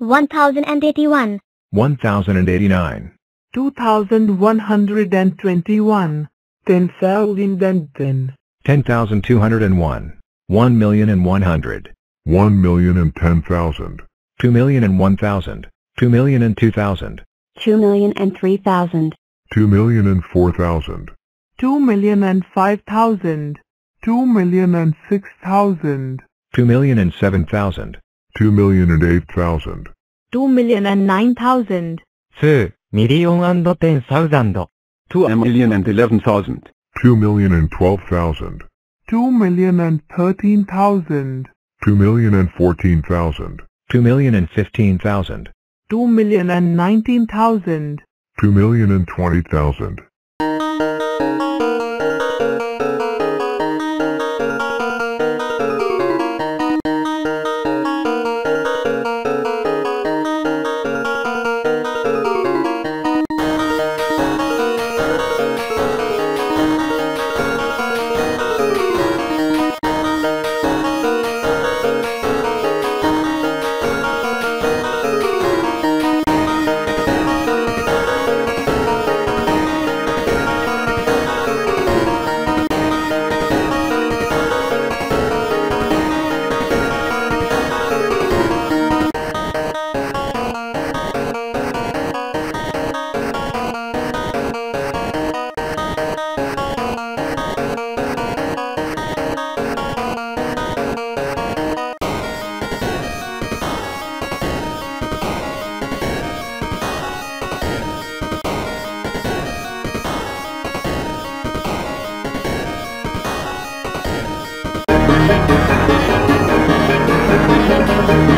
1081, 1089, 2121, 10,010, 10201, 1 million and 100, one million and ten thousand, 2 million and 1000, 2 million and 2000, 2 million and 3000, two million and four thousand, 2 million and 5,000, 2 million and 6,000, 2 million and 7000, two million and eight thousand. Two million and nine thousand. Two million and ten thousand. Two million and eleven thousand. Two million and twelve thousand. Two million and thirteen thousand. Two million and fourteen thousand. Two million and fifteen thousand. Two million and nineteen thousand. Two million and twenty thousand. Thank you.